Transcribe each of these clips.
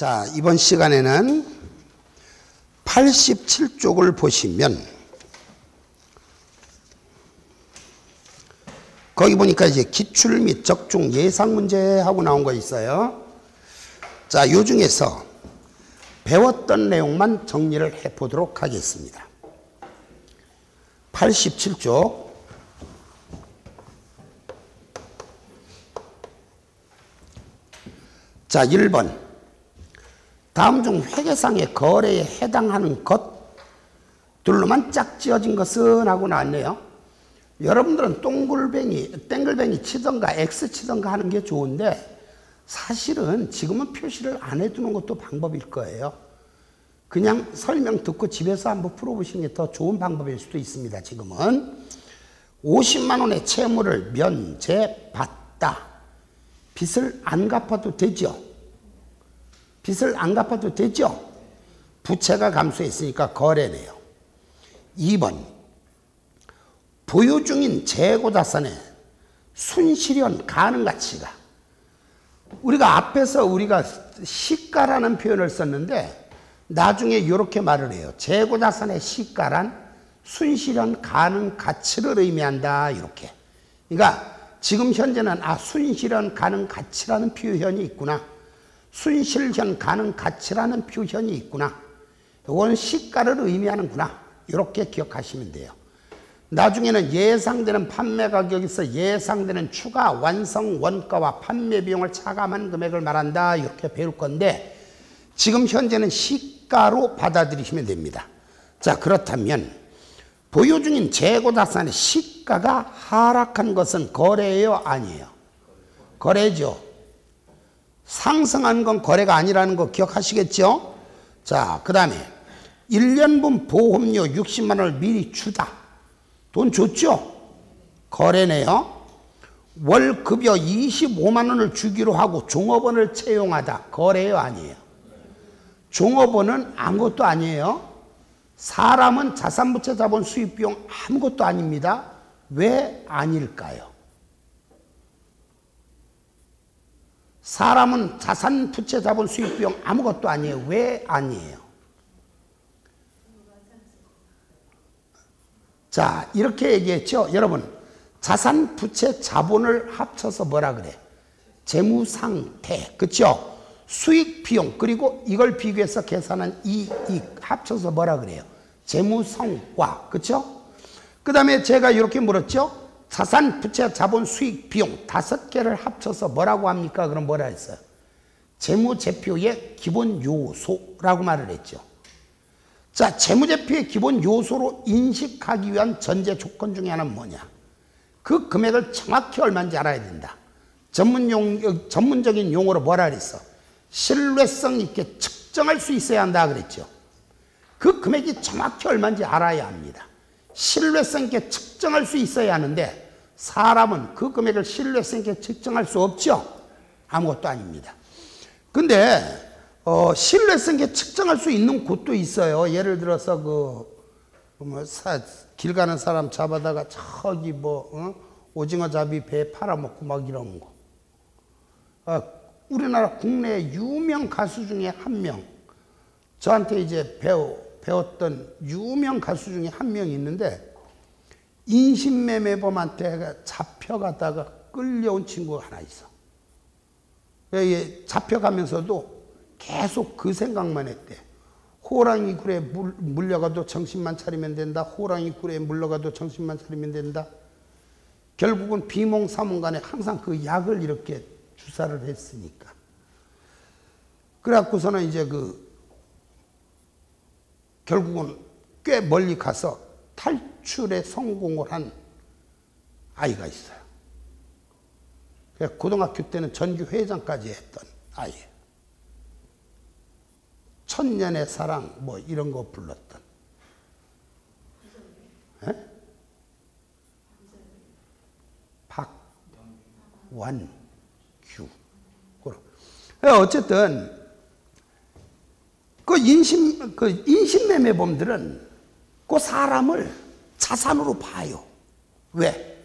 자, 이번 시간에는 87쪽을 보시면 거기 보니까 이제 기출 및 적중 예상 문제 하고 나온 거 있어요. 자, 요 중에서 배웠던 내용만 정리를 해 보도록 하겠습니다. 87쪽. 자, 1번. 다음 중 회계상의 거래에 해당하는 것들로만 짝지어진 것은 하고 나왔네요. 여러분들은 동글뱅이, 땡글뱅이 치던가 X 치던가 하는 게 좋은데 사실은 지금은 표시를 안 해두는 것도 방법일 거예요. 그냥 설명 듣고 집에서 한번 풀어보시는 게 더 좋은 방법일 수도 있습니다. 지금은 50만 원의 채무를 면제받다. 빚을 안 갚아도 되죠. 빚을 안 갚아도 되죠. 부채가 감소했으니까 거래네요. 2번 보유 중인 재고자산의 순실현 가능 가치가 우리가 앞에서 우리가 시가라는 표현을 썼는데 나중에 이렇게 말을 해요. 재고자산의 시가란 순실현 가능 가치를 의미한다. 이렇게. 그러니까 지금 현재는 아 순실현 가능 가치라는 표현이 있구나. 순실현 가능 가치라는 표현이 있구나. 이건 시가를 의미하는구나. 이렇게 기억하시면 돼요. 나중에는 예상되는 판매 가격에서 예상되는 추가 완성 원가와 판매 비용을 차감한 금액을 말한다. 이렇게 배울 건데 지금 현재는 시가로 받아들이시면 됩니다. 자, 그렇다면 보유 중인 재고 자산의 시가가 하락한 것은 거래예요, 아니에요? 거래죠. 상승한 건 거래가 아니라는 거 기억하시겠죠? 자, 그 다음에 1년분 보험료 60만 원을 미리 주다. 돈 줬죠? 거래네요. 월 급여 25만 원을 주기로 하고 종업원을 채용하다. 거래요, 아니에요? 종업원은 아무것도 아니에요. 사람은 자산부채 자본 수입 비용 아무것도 아닙니다. 왜 아닐까요? 사람은 자산 부채 자본 수입 비용 아무것도 아니에요. 왜 아니에요? 자, 이렇게 얘기했죠. 여러분, 자산 부채 자본을 합쳐서 뭐라 그래? 재무 상태. 그렇죠? 수익 비용 그리고 이걸 비교해서 계산한 이익 합쳐서 뭐라 그래요? 재무 성과. 그렇죠? 그다음에 제가 이렇게 물었죠. 자산, 부채, 자본, 수익, 비용 다섯 개를 합쳐서 뭐라고 합니까? 그럼 뭐라 했어요? 재무제표의 기본 요소라고 말을 했죠. 자, 재무제표의 기본 요소로 인식하기 위한 전제 조건 중에 하나는 뭐냐? 그 금액을 정확히 얼마인지 알아야 된다. 전문 용, 전문적인 용어로 뭐라 그랬어? 신뢰성 있게 측정할 수 있어야 한다 그랬죠. 그 금액이 정확히 얼마인지 알아야 합니다. 신뢰성 있게 측정할 수 있어야 하는데 사람은 그 금액을 신뢰성 있게 측정할 수 없죠. 아무것도 아닙니다. 근데 어, 신뢰성 있게 측정할 수 있는 곳도 있어요. 예를 들어서 그 뭐, 길 가는 사람 잡아다가 저기 뭐 어? 오징어 잡이 배 팔아먹고 막 이런 거. 아, 우리나라 국내 유명 가수 중에 한 명. 저한테 이제 배우 배웠던 유명 가수 중에 한 명이 있는데 인신매매범한테 잡혀가다가 끌려온 친구가 하나 있어. 잡혀가면서도 계속 그 생각만 했대. 호랑이 굴에 물려가도 정신만 차리면 된다. 호랑이 굴에 물려가도 정신만 차리면 된다. 결국은 비몽사몽간에 항상 그 약을 이렇게 주사를 했으니까. 그래갖고서는 이제 그 결국은 꽤 멀리 가서 탈출에 성공을 한 아이가 있어요. 고등학교 때는 전교 회장까지 했던 아이. 천년의 사랑 뭐 이런 거 불렀던. 에? 박완규. 어쨌든 그 인신, 그 인신매매범들은 그 사람을 자산으로 봐요. 왜?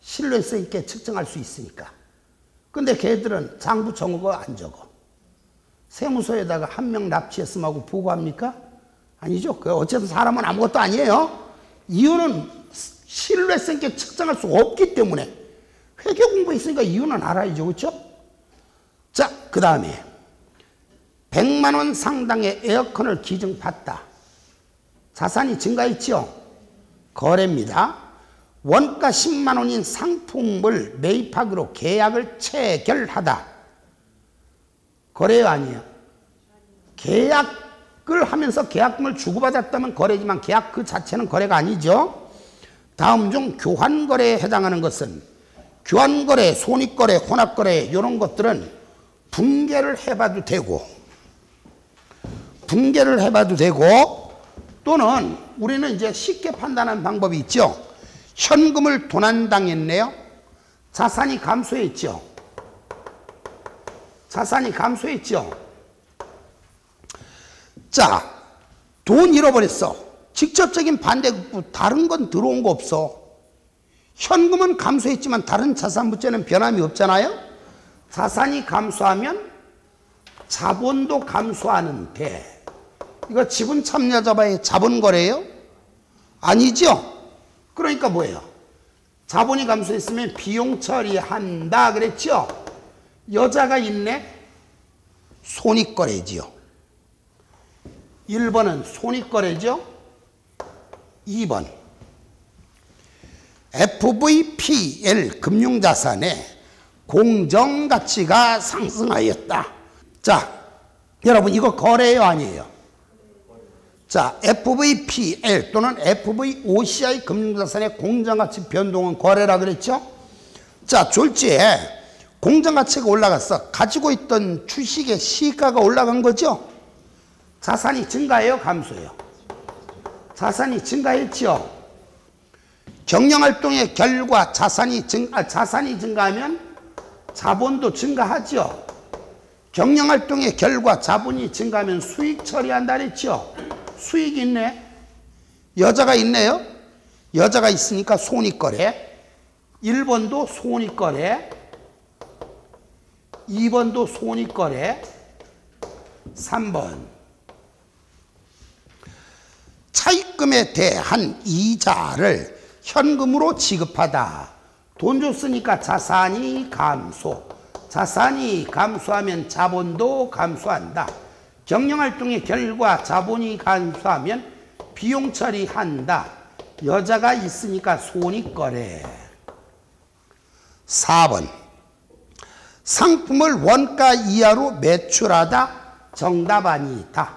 신뢰성 있게 측정할 수 있으니까. 근데 걔들은 장부 정오가 안 적어. 세무서에다가 한 명 납치했음 하고 보고합니까? 아니죠. 그 어쨌든 사람은 아무것도 아니에요. 이유는 신뢰성 있게 측정할 수 없기 때문에 회계 공부했으니까 이유는 알아야죠. 그렇죠? 자, 그 다음에 100만 원 상당의 에어컨을 기증받다. 자산이 증가했죠? 거래입니다. 원가 10만 원인 상품을 매입하기로 계약을 체결하다. 거래요 아니에요? 계약을 하면서 계약금을 주고받았다면 거래지만 계약 그 자체는 거래가 아니죠. 다음 중 교환거래에 해당하는 것은 교환거래, 손익거래, 혼합거래 이런 것들은 분개를 해봐도 되고 분개를 해봐도 되고 또는 우리는 이제 쉽게 판단하는 방법이 있죠. 현금을 도난당했네요. 자산이 감소했죠. 자산이 감소했죠. 자, 돈 잃어버렸어. 직접적인 반대급부 다른 건 들어온 거 없어. 현금은 감소했지만 다른 자산 부채는 변함이 없잖아요. 자산이 감소하면 자본도 감소하는데 이거 지분 참여자와의 자본 거래예요? 아니죠. 그러니까 뭐예요? 자본이 감소했으면 비용 처리한다 그랬죠? 여자가 있네? 손익거래지요. 1번은 손익거래죠. 2번 FVPL 금융자산의 공정가치가 상승하였다. 자, 여러분 이거 거래요 아니에요? 자, FVPL 또는 FVOCI 금융자산의 공정가치 변동은 거래라 그랬죠? 자, 졸지에 공정가치가 올라갔어. 가지고 있던 주식의 시가가 올라간 거죠? 자산이 증가해요? 감소해요? 자산이 증가했죠? 경영활동의 결과 자산이 증, 아, 자산이 증가하면 자본도 증가하죠? 경영활동의 결과 자본이 증가하면 수익 처리한다 그랬죠? 수익이 있네. 여자가 있네요. 여자가 있으니까 손익거래. 1번도 손익거래. 2번도 손익거래. 3번. 차입금에 대한 이자를 현금으로 지급하다. 돈 줬으니까 자산이 감소. 자산이 감소하면 자본도 감소한다. 경영활동의 결과 자본이 감소하면 비용 처리한다. 여자가 있으니까 손익거래. 4번. 상품을 원가 이하로 매출하다. 정답 아니다.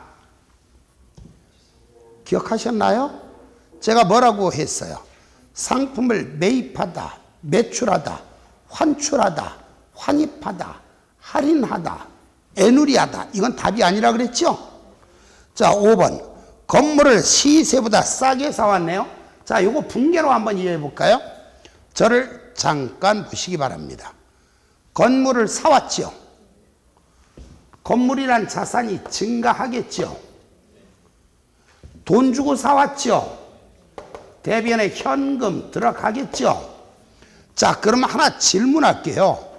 기억하셨나요? 제가 뭐라고 했어요? 상품을 매입하다, 매출하다, 환출하다, 환입하다, 할인하다, 애누리하다. 이건 답이 아니라 그랬죠? 자, 5번. 건물을 시세보다 싸게 사왔네요. 자, 요거 분개로 한번 이해해 볼까요? 저를 잠깐 보시기 바랍니다. 건물을 사왔죠. 건물이란 자산이 증가하겠죠. 돈 주고 사왔죠. 대변에 현금 들어가겠죠. 자, 그럼 하나 질문할게요.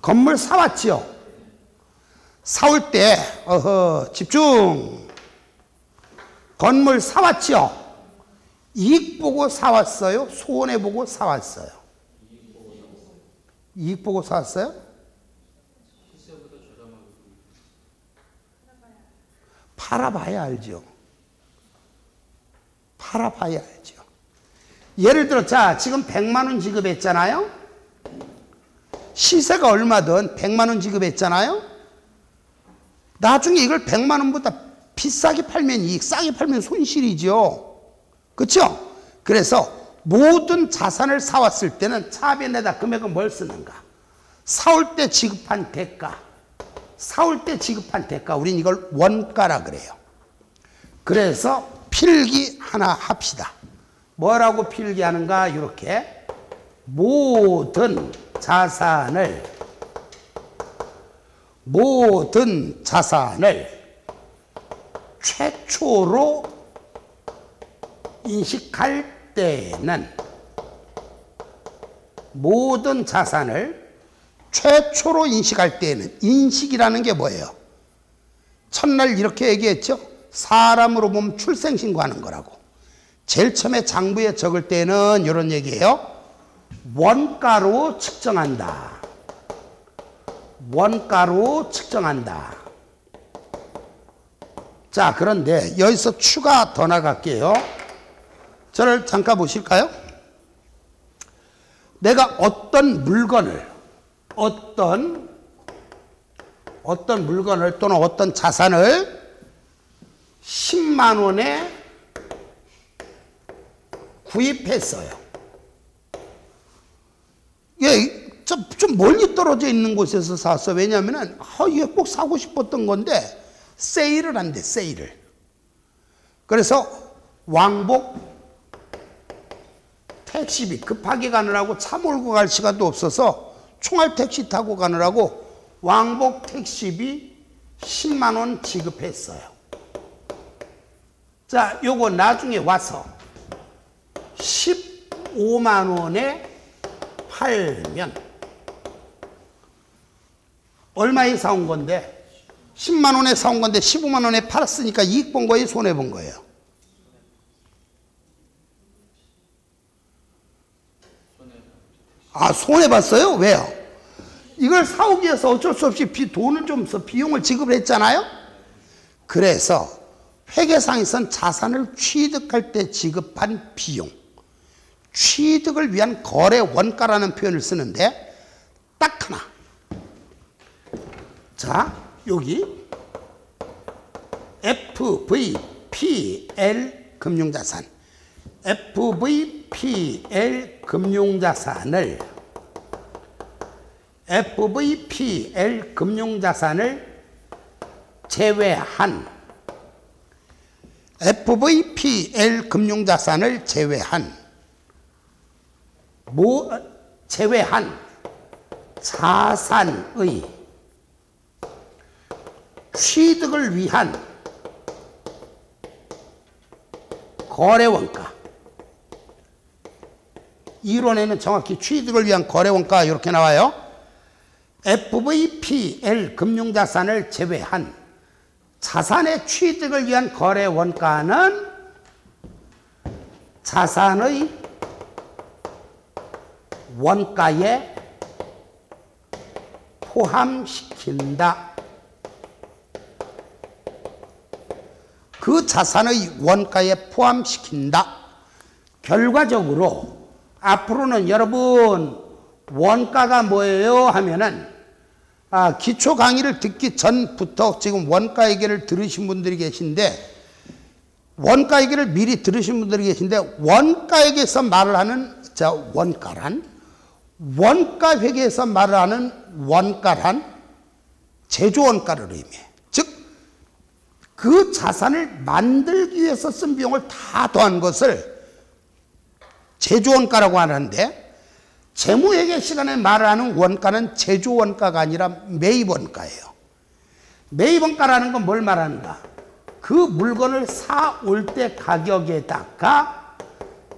건물 사왔죠. 사올 때, 어허, 집중. 건물 사왔죠? 이익 보고 사왔어요? 손해 보고 사왔어요? 이익 보고 사왔어요? 팔아봐야 알죠. 팔아봐야 알죠. 예를 들어, 자, 지금 100만원 지급했잖아요? 시세가 얼마든 100만원 지급했잖아요? 나중에 이걸 100만 원보다 비싸게 팔면 이익, 싸게 팔면 손실이죠. 그렇죠? 그래서 모든 자산을 사왔을 때는 차변에다 금액은 뭘 쓰는가? 사올 때 지급한 대가. 사올 때 지급한 대가. 우린 이걸 원가라 그래요. 그래서 필기 하나 합시다. 뭐라고 필기하는가? 이렇게 모든 자산을 모든 자산을 최초로 인식할 때는 모든 자산을 최초로 인식할 때는 인식이라는 게 뭐예요? 첫날 이렇게 얘기했죠. 사람으로 보면 출생신고하는 거라고. 제일 처음에 장부에 적을 때는 이런 얘기예요. 원가로 측정한다. 원가로 측정한다. 자, 그런데 여기서 추가 더 나갈게요. 저를 잠깐 보실까요? 내가 어떤 물건을, 어떤, 어떤 물건을 또는 어떤 자산을 10만 원에 구입했어요. 예, 좀, 좀 멀리 떨어져 있는 곳에서 샀어. 왜냐면은, 아, 이게 꼭 사고 싶었던 건데, 세일을 한대, 세일을. 그래서 왕복 택시비 급하게 가느라고 차 몰고 갈 시간도 없어서 총알 택시 타고 가느라고 왕복 택시비 10만 원 지급했어요. 자, 요거 나중에 와서 15만 원에 팔면 얼마에 사온 건데 10만 원에 사온 건데 15만 원에 팔았으니까 이익 본 거예요, 손해 본 거예요. 아, 손해 봤어요? 왜요? 이걸 사오기 위해서 어쩔 수 없이 비, 돈을 좀 써, 비용을 지급을 했잖아요? 그래서 회계상에선 자산을 취득할 때 지급한 비용, 취득을 위한 거래 원가라는 표현을 쓰는데 딱 하나. 자, 여기 FVPL 금융자산, FVPL 금융자산을 FVPL 금융자산을 제외한 FVPL 금융자산을 제외한 뭐 제외한 자산의 취득을 위한 거래원가 이론에는 정확히 취득을 위한 거래원가 이렇게 나와요. FVPL 금융자산을 제외한 자산의 취득을 위한 거래원가는 자산의 원가에 포함시킨다. 그 자산의 원가에 포함시킨다. 결과적으로 앞으로는 여러분 원가가 뭐예요 하면은 아, 기초 강의를 듣기 전부터 지금 원가 얘기를 들으신 분들이 계신데 원가 얘기를 미리 들으신 분들이 계신데 원가 얘기에서 말을 하는 자 원가란 원가 회계에서 말을 하는 원가란 제조 원가를 의미해. 그 자산을 만들기 위해서 쓴 비용을 다 더한 것을 제조원가라고 하는데 재무회계 시간에 말하는 원가는 제조원가가 아니라 매입원가예요. 매입원가라는 건 뭘 말하는가? 그 물건을 사올 때 가격에다가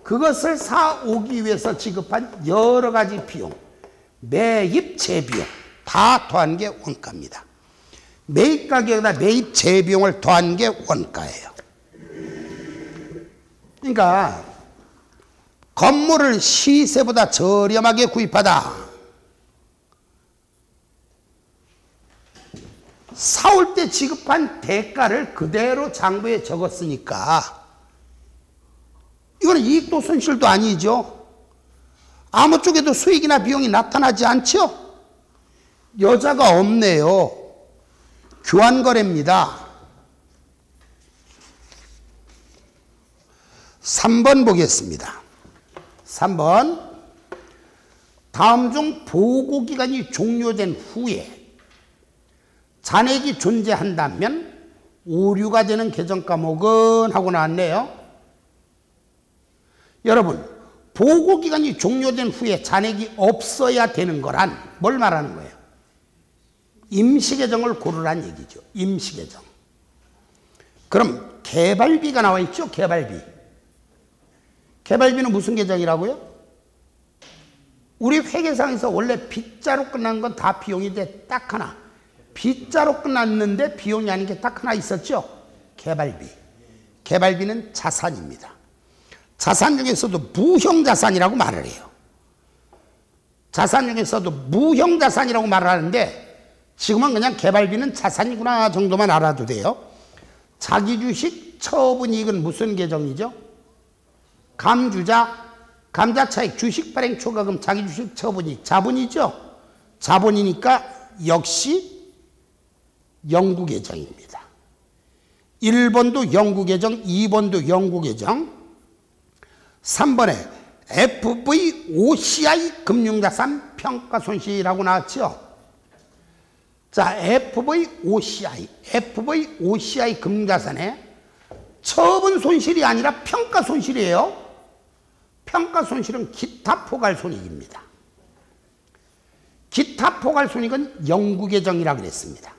그것을 사오기 위해서 지급한 여러 가지 비용, 매입 재비용 다 더한 게 원가입니다. 매입 가격에다 매입 재비용을 더한 게 원가예요. 그러니까 건물을 시세보다 저렴하게 구입하다. 사올 때 지급한 대가를 그대로 장부에 적었으니까 이거는 이익도 손실도 아니죠. 아무 쪽에도 수익이나 비용이 나타나지 않죠. 여자가 없네요. 교환거래입니다. 3번 보겠습니다. 3번. 다음 중 보고기간이 종료된 후에 잔액이 존재한다면 오류가 되는 개정 과목은 하고 나왔네요. 여러분, 보고기간이 종료된 후에 잔액이 없어야 되는 거란 뭘 말하는 거예요? 임시계정을 고르란 얘기죠. 임시계정. 그럼 개발비가 나와 있죠. 개발비. 개발비는 무슨 계정이라고요? 우리 회계상에서 원래 빗자로 끝난 건 다 비용이 돼. 딱 하나. B자로 끝났는데 비용이 아닌 게 딱 하나 있었죠. 개발비. 개발비는 자산입니다. 자산 중에서도 무형 자산이라고 말을 해요. 자산 중에서도 무형 자산이라고 말을 하는데 지금은 그냥 개발비는 자산이구나 정도만 알아도 돼요. 자기 주식 처분이익은 무슨 계정이죠? 감주자, 감자차익, 주식 발행 초과금, 자기 주식 처분이익, 자본이죠? 자본이니까 역시 영구 계정입니다. 1번도 영구 계정, 2번도 영구 계정, 3번에 FVOCI 금융자산 평가 손실이라고 나왔죠. 자, FVOCI, FVOCI 금융자산에 처분 손실이 아니라 평가 손실이에요. 평가 손실은 기타 포괄 손익입니다. 기타 포괄 손익은 영구 계정이라 그랬습니다.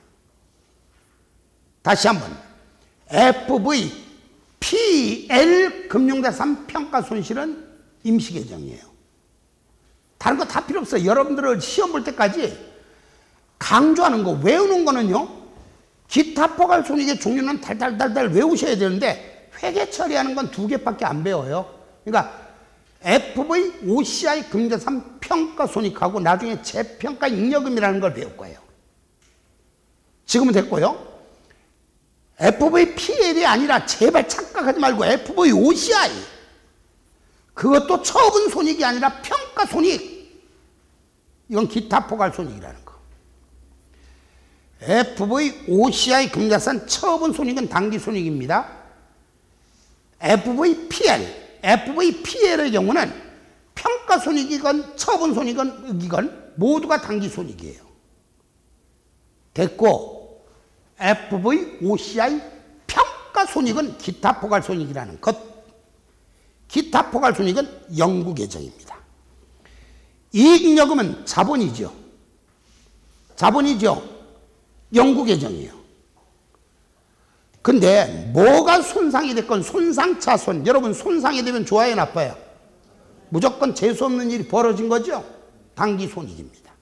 다시 한번 FV PL 금융자산 평가 손실은 임시 계정이에요. 다른 거 다 필요 없어요. 여러분들을 시험 볼 때까지 강조하는 거, 외우는 거는요, 기타 포괄 손익의 종류는 달달달달 외우셔야 되는데, 회계 처리하는 건 두 개밖에 안 배워요. 그러니까, FV, OCI 금자산 평가 손익하고 나중에 재평가 잉여금이라는 걸 배울 거예요. 지금은 됐고요. FV PL이 아니라 제발 착각하지 말고 FV OCI. 그것도 처분 손익이 아니라 평가 손익. 이건 기타 포괄 손익이라는 거. FV OCI 금자산 처분 손익은 당기 손익입니다. FV PL, FV PL의 경우는 평가 손익이건 처분 손익이건 모두가 당기 손익이에요. 됐고 FV OCI 평가 손익은 기타 포괄 손익이라는 것. 기타 포괄 손익은 영구 계정입니다. 이익여금은 자본이죠. 자본이죠. 영구 계정이에요. 근데 뭐가 손상이 됐건 손상 차손 여러분 손상이 되면 좋아요 나빠요? 무조건 재수 없는 일이 벌어진 거죠. 단기 손익입니다.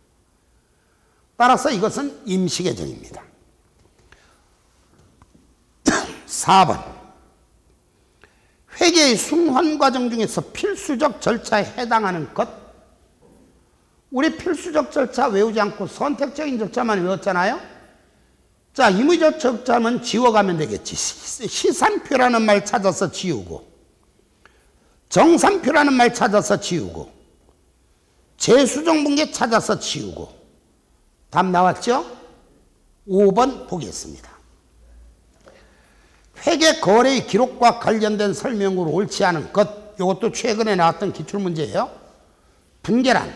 따라서 이것은 임시 계정입니다. 4번 회계의 순환 과정 중에서 필수적 절차에 해당하는 것 우리 필수적 절차 외우지 않고 선택적인 절차만 외웠잖아요. 자, 임의적 적자면 지워가면 되겠지. 시산표라는 말 찾아서 지우고, 정산표라는 말 찾아서 지우고, 재수정분계 찾아서 지우고, 답 나왔죠? 5번 보겠습니다. 회계 거래의 기록과 관련된 설명으로 옳지 않은 것, 이것도 최근에 나왔던 기출문제예요. 분계란,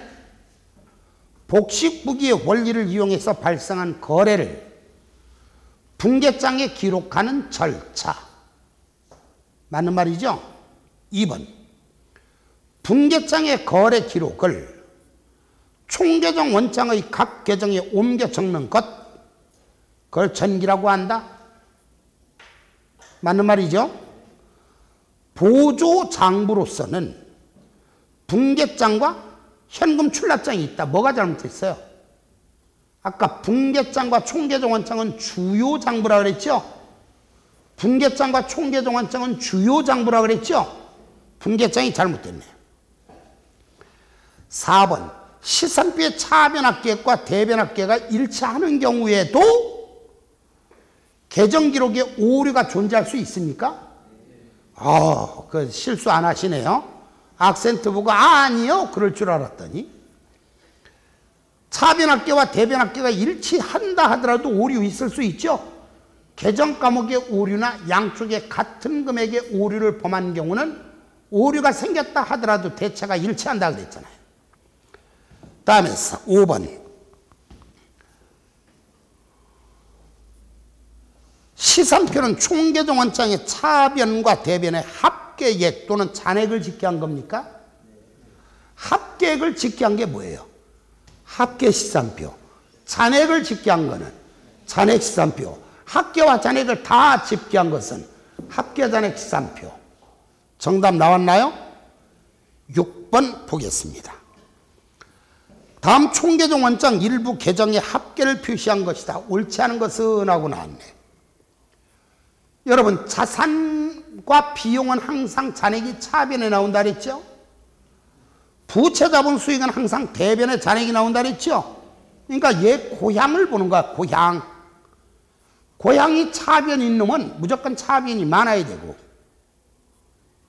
복식부기의 원리를 이용해서 발생한 거래를 분계장에 기록하는 절차. 맞는 말이죠? 2번. 분계장의 거래 기록을 총계정 원장의 각 계정에 옮겨 적는 것. 그걸 전기라고 한다? 맞는 말이죠? 보조 장부로서는 분계장과 현금 출납장이 있다. 뭐가 잘못됐어요? 아까 분계장과 총계정원장은 주요 장부라 그랬죠? 분계장과 총계정원장은 주요 장부라 그랬죠? 분계장이 잘못됐네. 4번 시산비의 차변합계획과 대변합계가 일치하는 경우에도 계정 기록에 오류가 존재할 수 있습니까? 아, 그 실수 안 하시네요. 악센트 보고 아니요 그럴 줄 알았더니 차변학계와 대변학계가 일치한다 하더라도 오류 있을 수 있죠. 개정 과목의 오류나 양쪽에 같은 금액의 오류를 범한 경우는 오류가 생겼다 하더라도 대체가 일치한다 그랬잖아요. 다음에 5번. 시산표는 총계정 원장의 차변과 대변의 합계액 또는 잔액을 집계한 겁니까? 합계액을 집계한 게 뭐예요? 합계시산표. 잔액을 집계한 것은 잔액 시산표. 합계와 잔액을 다 집계한 것은 합계잔액 시산표. 정답 나왔나요? 6번 보겠습니다. 다음 총계정 원장 일부 개정의 합계를 표시한 것이다. 옳지 않은 것은 하고 나왔네. 여러분 자산과 비용은 항상 잔액이 차변에 나온다 그랬죠? 부채 자본 수익은 항상 대변에 잔액이 나온다 그랬죠? 그러니까 얘 고향을 보는 거야 고향. 고향이 차변인 놈은 무조건 차변이 많아야 되고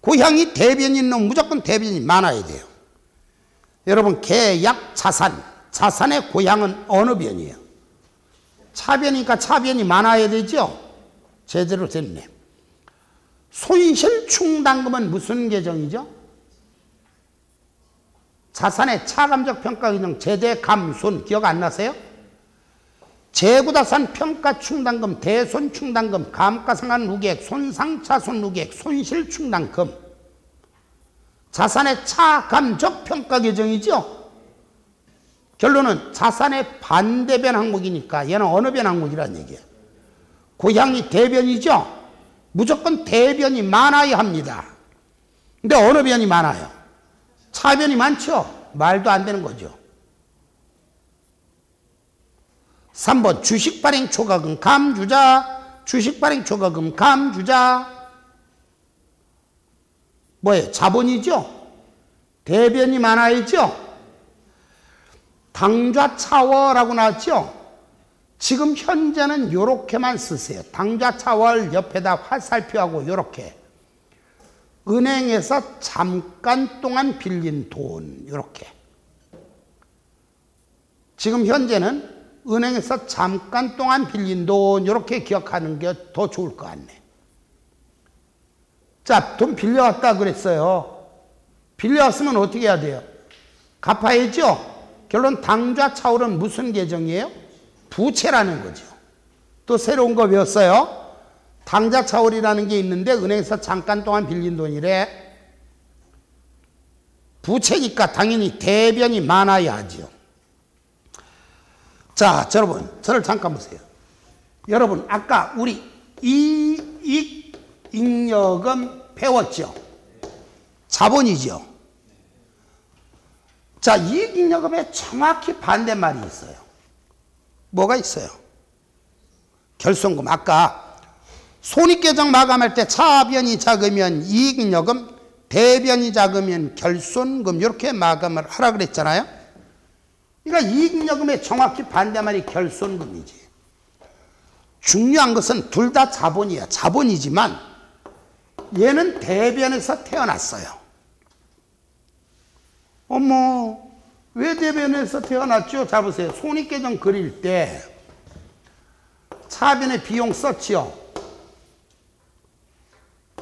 고향이 대변인 놈은 무조건 대변이 많아야 돼요. 여러분 계약 자산 자산의 고향은 어느 변이에요? 차변이니까 차변이 많아야 되죠? 제대로 됐네. 손실 충당금은 무슨 계정이죠? 자산의 차감적 평가 기능 제대 감손 기억 안 나세요? 재구자산 평가 충당금, 대손 충당금, 감가상환 누계액, 손상차손 누계액, 손실 충당금 자산의 차감적 평가 규정이죠. 결론은 자산의 반대변 항목이니까 얘는 어느 변 항목이란 얘기예요. 고향이 대변이죠. 무조건 대변이 많아야 합니다. 근데 어느 변이 많아요? 차변이 많죠. 말도 안 되는 거죠. 3번 주식 발행 초과금 감주자 주식 발행 초과금 감주자 뭐예요? 자본이죠? 대변이 많아야죠? 당좌차월라고 나왔죠? 지금 현재는 이렇게만 쓰세요. 당좌차월 옆에다 화살표하고 이렇게. 은행에서 잠깐 동안 빌린 돈, 이렇게. 지금 현재는 은행에서 잠깐 동안 빌린 돈, 이렇게 기억하는 게 더 좋을 것 같네. 자, 돈 빌려왔다 그랬어요. 빌려왔으면 어떻게 해야 돼요? 갚아야죠? 결론 당좌 차월은 무슨 계정이에요? 부채라는 거죠. 또 새로운 거 배웠어요. 당좌 차월이라는 게 있는데 은행에서 잠깐 동안 빌린 돈이래. 부채니까 당연히 대변이 많아야 하죠. 자, 여러분, 저를 잠깐 보세요. 여러분, 아까 우리 이익 잉여금 배웠죠? 자본이죠? 자, 이익 잉여금에 정확히 반대말이 있어요. 뭐가 있어요? 결손금. 아까 손익계정 마감할 때 차변이 작으면 이익잉여금, 대변이 작으면 결손금 이렇게 마감을 하라 그랬잖아요. 그러니까 이익잉여금의 정확히 반대말이 결손금이지. 중요한 것은 둘 다 자본이야. 자본이지만 얘는 대변에서 태어났어요. 어머, 왜 대변에서 태어났죠? 잡으세요. 손익계정 그릴 때 차변의 비용 썼지요.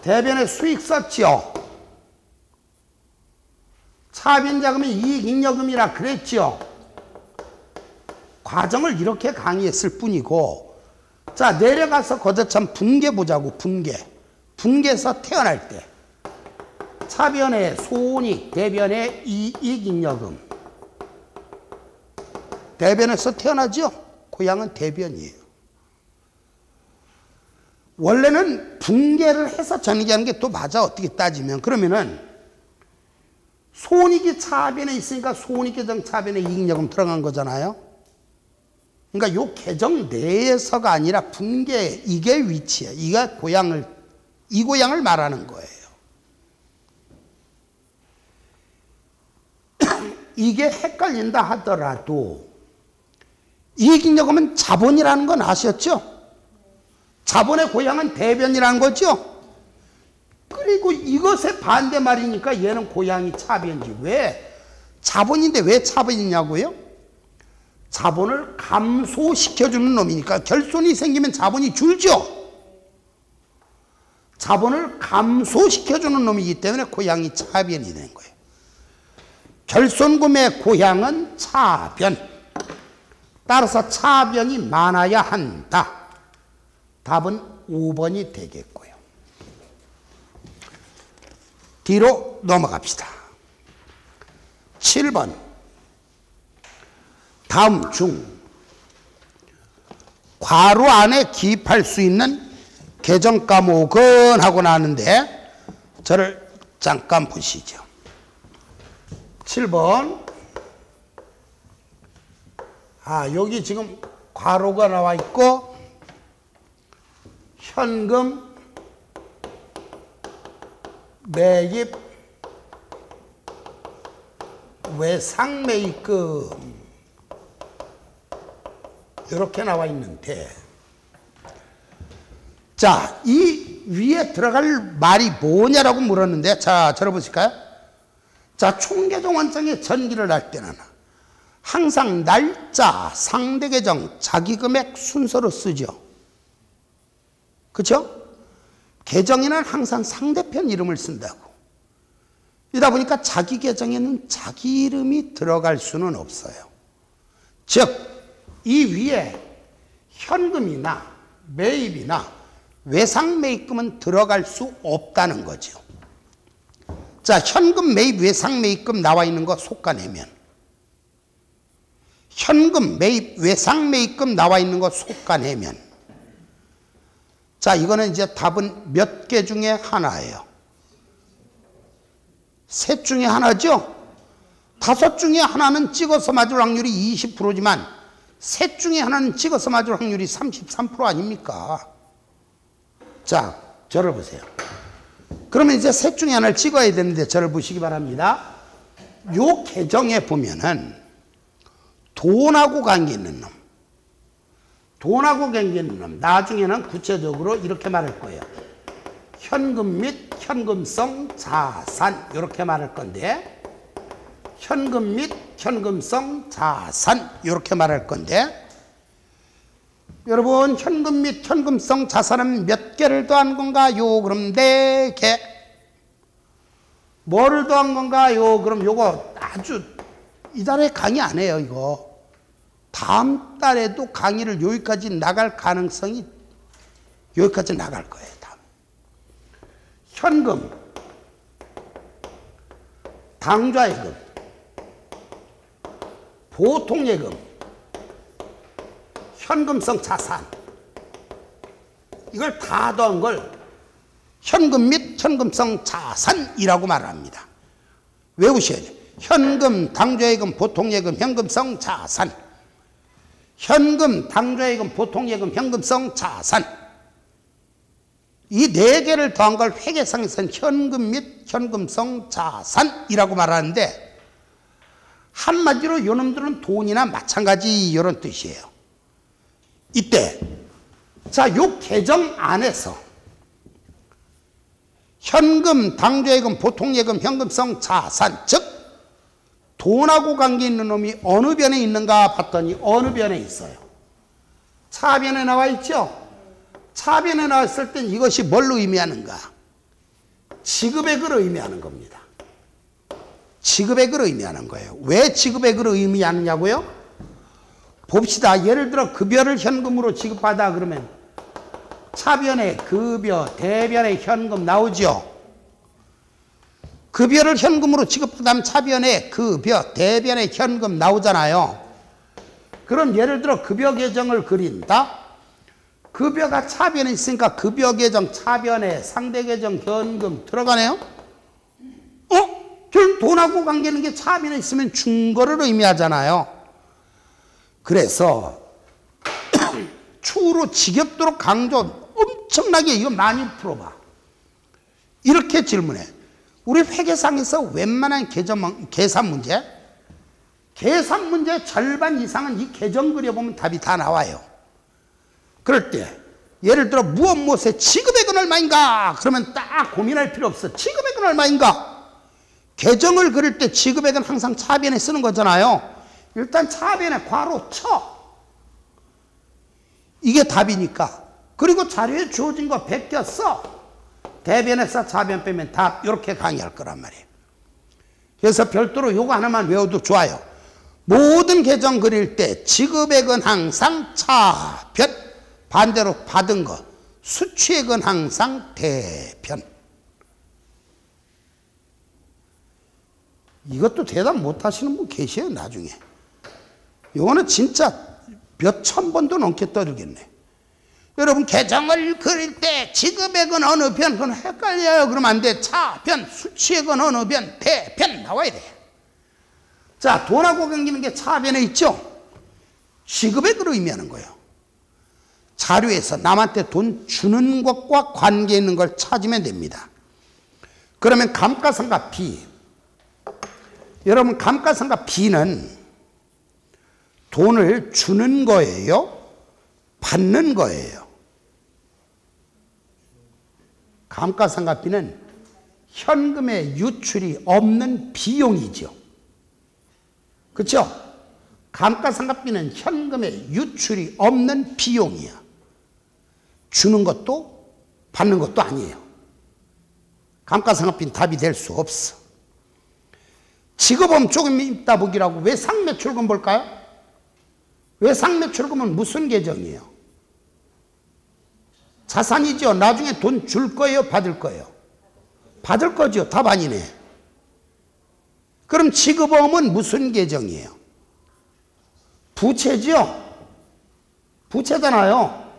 대변의 수익 썼지요. 차변 자금이 이익잉여금이라 그랬죠. 과정을 이렇게 강의했을 뿐이고 자 내려가서 거저참 분계 보자고 분계. 분계에서 태어날 때 차변의 손익, 대변의 이익잉여금 대변에서 태어나죠? 고향은 대변이에요. 원래는 분계를 해서 전개하는 게 또 맞아 어떻게 따지면 그러면은 손익이 차변에 있으니까 손익 계정 차변에 이익여금 들어간 거잖아요. 그러니까 요 계정 내에서가 아니라 분계 이게 위치야. 이가 고향을 이 고향을 말하는 거예요. 이게 헷갈린다 하더라도 이익잉여금은 자본이라는 건 아셨죠? 자본의 고향은 대변이라는 거죠? 그리고 이것의 반대 말이니까 얘는 고향이 차변이지. 왜? 자본인데 왜 차변이냐고요? 자본을 감소시켜주는 놈이니까 결손이 생기면 자본이 줄죠? 자본을 감소시켜주는 놈이기 때문에 고향이 차변이 된 거예요. 결손금의 고향은 차변. 따라서 차변이 많아야 한다. 답은 5번이 되겠고요. 뒤로 넘어갑시다. 7번. 다음 중 괄호 안에 기입할 수 있는 개정 과목은 하고 나왔는데 저를 잠깐 보시죠. 7번 아, 여기 지금 괄호가 나와 있고, 현금, 매입, 외상 매입금. 이렇게 나와 있는데, 자, 이 위에 들어갈 말이 뭐냐라고 물었는데, 자, 들어보실까요? 자, 총계정 원장에 전기를 할 때는 항상 날짜, 상대 계정, 자기 금액 순서로 쓰죠. 그쵸? 계정에는 항상 상대편 이름을 쓴다고. 이다 보니까 자기 계정에는 자기 이름이 들어갈 수는 없어요. 즉, 이 위에 현금이나 매입이나 외상 매입금은 들어갈 수 없다는 거죠. 자, 현금 매입, 외상 매입금 나와 있는 거 속가내면. 현금 매입, 외상 매입금 나와 있는 거 속가내면. 자, 이거는 이제 답은 몇 개 중에 하나예요. 셋 중에 하나죠? 다섯 중에 하나는 찍어서 맞을 확률이 20%지만 셋 중에 하나는 찍어서 맞을 확률이 33% 아닙니까? 자, 저를 보세요. 그러면 이제 셋 중에 하나를 찍어야 되는데 저를 보시기 바랍니다. 요 계정에 보면은 돈하고 관계 있는 놈, 돈하고 있는 놈, 나중에는 구체적으로 이렇게 말할 거예요. 현금 및 현금성 자산 이렇게 말할 건데 현금 및 현금성 자산 이렇게 말할 건데 여러분 현금 및 현금성 자산은 몇 개를 더한 건가요? 그럼 네 개. 뭐를 더한 건가요? 그럼 요거 아주 이달에 강의 안 해요 이거. 다음 달에도 강의를 여기까지 나갈 가능성이 여기까지 나갈 거예요. 다음. 현금, 당좌예금, 보통예금, 현금성 자산 이걸 다 더한 걸 현금 및 현금성 자산이라고 말합니다. 외우셔야죠. 현금, 당좌예금, 보통예금, 현금성 자산. 현금, 당좌예금, 보통예금, 현금성 자산. 이 네 개를 더한 걸 회계상에서는 현금 및 현금성 자산이라고 말하는데 한마디로 요놈들은 돈이나 마찬가지 이런 뜻이에요. 이때 자, 요 계정 안에서 현금, 당좌예금, 보통예금, 현금성 자산 즉 돈하고 관계 있는 놈이 어느 변에 있는가 봤더니 어느 변에 있어요. 차변에 나와 있죠? 차변에 나왔을 땐 이것이 뭘 의미하는가? 지급액을 의미하는 겁니다. 지급액을 의미하는 거예요. 왜 지급액을 의미하느냐고요? 봅시다. 예를 들어 급여를 현금으로 지급하다 그러면 차변에 급여, 대변에 현금 나오죠. 급여를 현금으로 지급하다면 차변에 급여, 대변에 현금 나오잖아요. 그럼 예를 들어 급여 계정을 그린다. 급여가 차변에 있으니까 급여 계정 차변에 상대 계정 현금 들어가네요. 어? 저 돈하고 관계는 게 차변에 있으면 준 거를 의미하잖아요. 그래서 추후로 지겹도록 강조 엄청나게 이거 많이 풀어봐. 이렇게 질문해. 우리 회계상에서 웬만한 계정, 계산 문제, 계산 문제 절반 이상은 이 계정 그려보면 답이 다 나와요. 그럴 때, 예를 들어 무엇 무엇의 지급액은 얼마인가? 그러면 딱 고민할 필요 없어. 지급액은 얼마인가? 계정을 그릴 때 지급액은 항상 차변에 쓰는 거잖아요. 일단 차변에 괄호 쳐. 이게 답이니까. 그리고 자료에 주어진 거 베꼈어. 대변에서 차변 빼면 답. 이렇게 강의할 거란 말이에요. 그래서 별도로 요거 하나만 외워도 좋아요. 모든 계정 그릴 때 지급액은 항상 차변. 반대로 받은 거. 수취액은 항상 대변. 이것도 대답 못 하시는 분 계셔요, 나중에. 요거는 진짜 몇 천 번도 넘게 떠들겠네. 여러분, 계정을 그릴 때 지급액은 어느 변? 그건 헷갈려요. 그러면 안 돼. 차변, 수취액은 어느 변? 대변 나와야 돼. 자, 돈하고 경기는 게 차변에 있죠? 지급액을 의미하는 거예요. 자료에서 남한테 돈 주는 것과 관계 있는 걸 찾으면 됩니다. 그러면 감가상각 비. 여러분, 감가상각 비는 돈을 주는 거예요? 받는 거예요? 감가상각비는 현금의 유출이 없는 비용이죠. 그렇죠? 감가상각비는 현금의 유출이 없는 비용이야. 주는 것도 받는 것도 아니에요. 감가상각비는 답이 될 수 없어. 직업보험 조금 있다 보기라고 외상 매출금 볼까요? 외상 매출금은 무슨 계정이에요? 자산이죠. 나중에 돈 줄 거예요? 받을 거예요? 받을 거죠. 답 아니네. 그럼 지급보험은 무슨 계정이에요? 부채죠? 부채잖아요.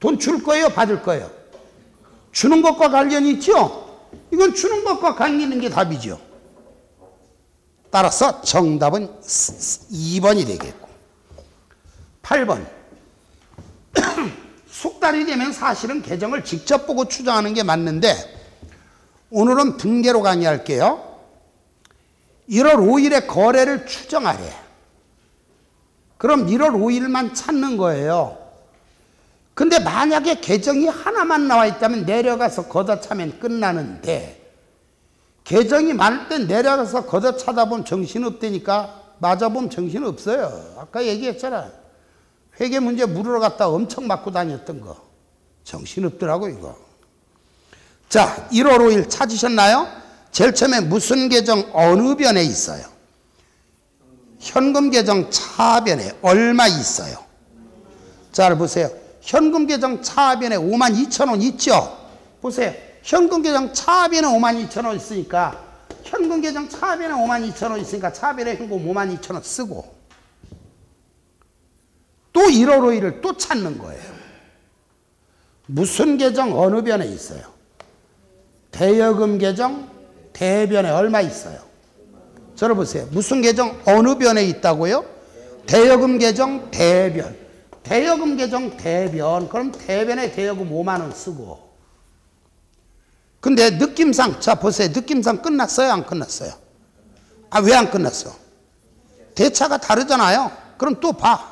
돈 줄 거예요? 받을 거예요? 주는 것과 관련이 있죠? 이건 주는 것과 관계 있는 게 답이죠. 따라서 정답은 2번이 되겠고. 8번. 숙달이 되면 사실은 계정을 직접 보고 추정하는 게 맞는데 오늘은 분계로 강의할게요. 1월 5일에 거래를 추정하래. 그럼 1월 5일만 찾는 거예요. 근데 만약에 계정이 하나만 나와 있다면 내려가서 걷어 차면 끝나는데 계정이 많을 땐 내려가서 걷어 차다 보면 정신없다니까 맞아 보면 정신없어요. 아까 얘기했잖아. 회계 문제 물으러 갔다 엄청 맞고 다녔던 거. 정신없더라고 이거. 자 1월 5일 찾으셨나요? 제일 처음에 무슨 계정 어느 변에 있어요? 현금 계정 차변에 얼마 있어요? 자 보세요. 현금 계정 차변에 5만 2천 원 있죠? 보세요. 현금 계정 차변에 5만 2천 원 있으니까 현금 계정 차변에 5만 2천 원 있으니까 차변에 현금 5만 2천 원 쓰고 또 1월 5일을 또 찾는 거예요. 무슨 계정 어느 변에 있어요? 대여금 계정 대변에 얼마 있어요? 저를 보세요. 무슨 계정 어느 변에 있다고요? 대여금 계정 대변. 대여금 계정 대변. 그럼 대변에 대여금 5만 원 쓰고. 근데 느낌상 자 보세요. 느낌상 끝났어요? 안 끝났어요? 아 왜 안 끝났어? 대차가 다르잖아요. 그럼 또 봐.